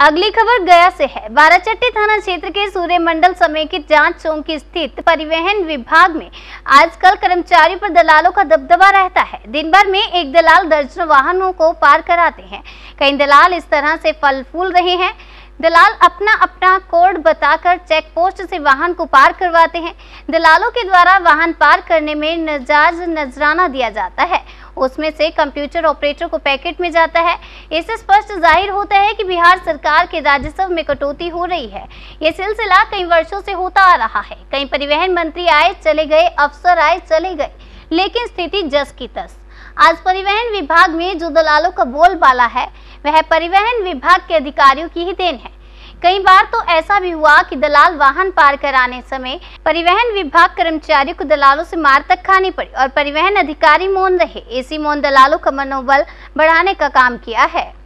अगली खबर गया से है। बाराचट्टी थाना क्षेत्र के सूर्य मंडल समेकित जाँच चौकी स्थित परिवहन विभाग में आजकल कर्मचारियों पर दलालों का दबदबा रहता है। दिन भर में एक दलाल दर्जनों वाहनों को पार कराते हैं। कई दलाल इस तरह से फल फूल रहे हैं। दलाल अपना अपना कोड बताकर चेक पोस्ट से वाहन को पार करवाते हैं। दलालों के द्वारा वाहन पार करने में नजाज नजराना दिया जाता है। उसमें से कंप्यूटर ऑपरेटर को पैकेट में जाता है। इससे स्पष्ट ज़ाहिर होता है कि बिहार सरकार के राजस्व में कटौती हो रही है। ये सिलसिला कई वर्षों से होता आ रहा है। कई परिवहन मंत्री आए, चले गए, अफसर आए, चले गए, लेकिन स्थिति जस की तस। आज परिवहन विभाग में जो दलालों का बोलबाला है, वह परिवहन विभाग के अधिकारियों की ही देन है। कई बार तो ऐसा भी हुआ कि दलाल वाहन पार कराने समय परिवहन विभाग कर्मचारियों को दलालों से मार तक खानी पड़ी और परिवहन अधिकारी मौन रहे। इसी मौन दलालों का मनोबल बढ़ाने का काम किया है।